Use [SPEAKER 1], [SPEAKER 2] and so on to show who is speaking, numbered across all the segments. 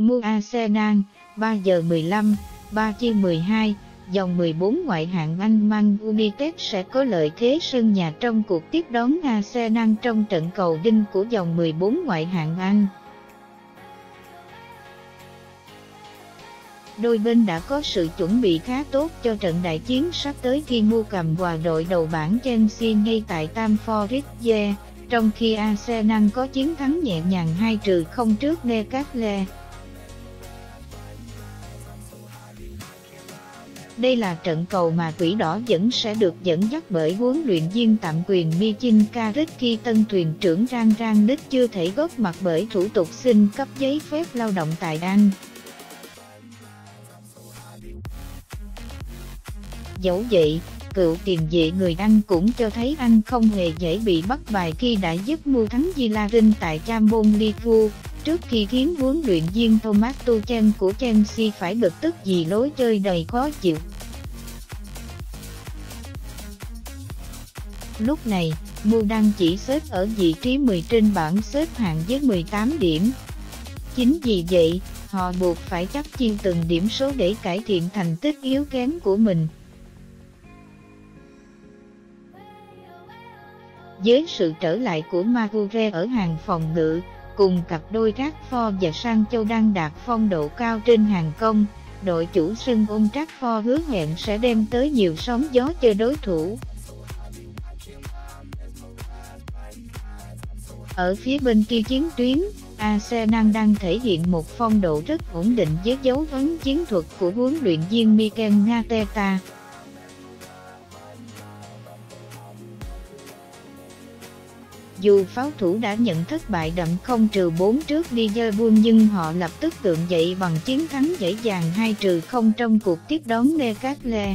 [SPEAKER 1] Mua Arsenal, 3 giờ 15, 3 chia 12, dòng 14 ngoại hạng Anh Man United sẽ có lợi thế sân nhà trong cuộc tiếp đón Arsenal trong trận cầu đinh của dòng 14 ngoại hạng Anh. Đôi bên đã có sự chuẩn bị khá tốt cho trận đại chiến sắp tới khi mua cầm hòa đội đầu bảng Chelsea ngay tại Stamford Bridge, trong khi Arsenal có chiến thắng nhẹ nhàng 2 trừ 0 trước Newcastle. Đây là trận cầu mà Quỷ Đỏ vẫn sẽ được dẫn dắt bởi huấn luyện viên tạm quyền Michin Karik khi tân thuyền trưởng Rang Rang Nick chưa thể góp mặt bởi thủ tục xin cấp giấy phép lao động tại Anh. Dẫu vậy, cựu tiền vệ người Anh cũng cho thấy anh không hề dễ bị bắt bài khi đã giúp mua thắng Villarin tại Champions League, trước khi khiến huấn luyện viên Thomas Tuchel của Chelsea phải bực tức vì lối chơi đầy khó chịu. Lúc này, Mu đang chỉ xếp ở vị trí 10 trên bảng xếp hạng với 18 điểm. Chính vì vậy, họ buộc phải chắc chiên từng điểm số để cải thiện thành tích yếu kém của mình. Với sự trở lại của Maguire ở hàng phòng ngự, cùng cặp đôi Rashford và Sancho đang đạt phong độ cao trên hàng công, đội chủ sân ôn Trafford hứa hẹn sẽ đem tới nhiều sóng gió cho đối thủ. Ở phía bên kia chiến tuyến, Arsenal đang thể hiện một phong độ rất ổn định với dấu ấn chiến thuật của huấn luyện viên Mikel Arteta. Dù pháo thủ đã nhận thất bại đậm không trừ 4 trước đi Liverpool nhưng họ lập tức tượng dậy bằng chiến thắng dễ dàng 2 trừ 0 trong cuộc tiếp đón Newcastle.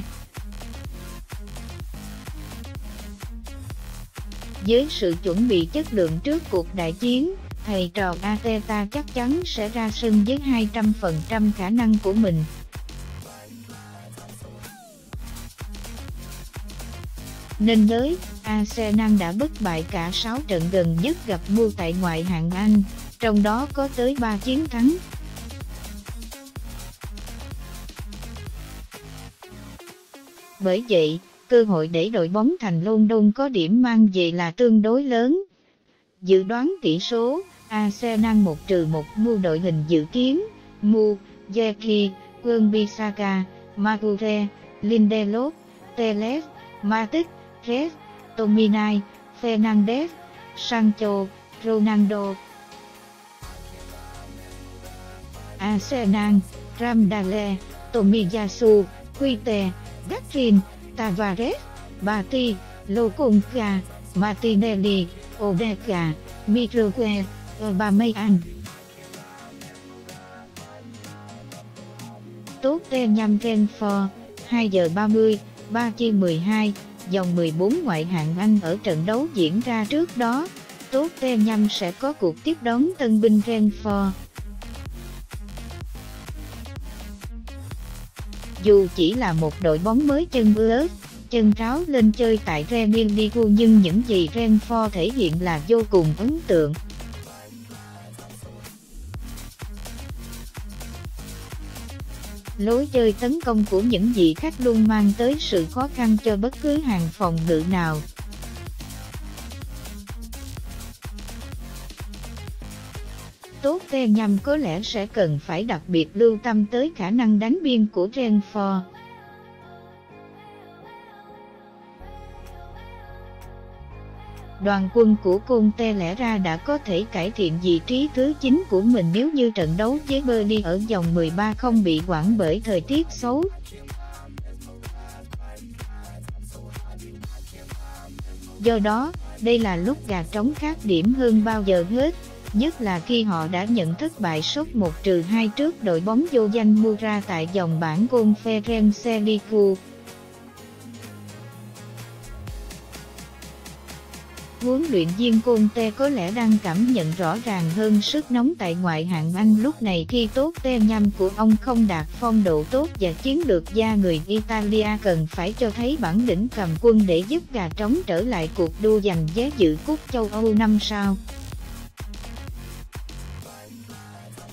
[SPEAKER 1] Với sự chuẩn bị chất lượng trước cuộc đại chiến, thầy trò Ateta chắc chắn sẽ ra sân với 200% khả năng của mình. Nên giới, Arsenal đã bất bại cả 6 trận gần nhất gặp mua tại ngoại hạng Anh, trong đó có tới 3 chiến thắng. Bởi vậy, cơ hội để đội bóng thành London có điểm mang về là tương đối lớn. Dự đoán tỷ số, Arsenal 1 trừ 1 mua đội hình dự kiến, Mu, Zeki, Quân Bisaka, Maguire, Lindelof, Teles, Matic, Red, Tominai, Fernandez, Sancho, Ronaldo. Arsenal, Ramdale, Tomiyasu, Quite, Gatrin, Tavares, Bati, Lokonga, Martinelli, Odega, Mitroque, Aubameyang. Tốt tên nhằm Renford, 2 giờ 30, 3 chia 12, dòng 14 ngoại hạng Anh ở trận đấu diễn ra trước đó, Tốt Tottenham sẽ có cuộc tiếp đón tân binh Brentford. Dù chỉ là một đội bóng mới chân ướt, chân ráo lên chơi tại Premier League nhưng những gì Brentford thể hiện là vô cùng ấn tượng. Lối chơi tấn công của những vị khách luôn mang tới sự khó khăn cho bất cứ hàng phòng ngự nào. Tốt nhằm có lẽ sẽ cần phải đặc biệt lưu tâm tới khả năng đánh biên của Renford. đoàn quân của Conte lẽ ra đã có thể cải thiện vị trí thứ 9 của mình nếu như trận đấu với Burnley ở vòng 13 không bị quản bởi thời tiết xấu. Do đó, đây là lúc gà trống khác điểm hơn bao giờ hết, nhất là khi họ đã nhận thất bại suốt 1-2 trước đội bóng vô danh Mura tại dòng bảng Conference League. huấn luyện viên Conte có lẽ đang cảm nhận rõ ràng hơn sức nóng tại ngoại hạng Anh lúc này khi tốt tem nhăm của ông không đạt phong độ tốt và chiến lược gia người Italia cần phải cho thấy bản lĩnh cầm quân để giúp gà trống trở lại cuộc đua giành vé dự cúp châu Âu năm sau.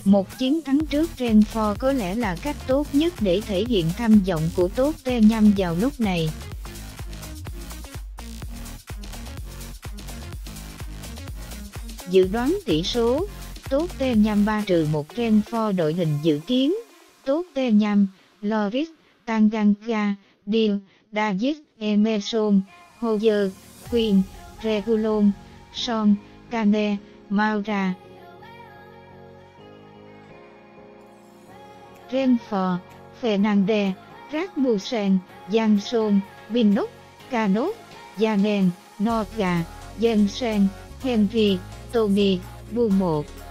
[SPEAKER 1] Một chiến thắng trước Renford có lẽ là cách tốt nhất để thể hiện tham vọng của Tottenham vào lúc này. Dự đoán tỷ số Tottenham 3 trừ 1 Renford đội hình dự kiến Tottenham, Loris, Tanganga, Deal, David, Emerson, Hoyer, Queen, Regulon, Son, Kane, Maura. Renford, Fernandez, Rasmussen, Jansson, Pinnock, Canot, Janen, Norga, Jensen, Henry, Tony, Bu 1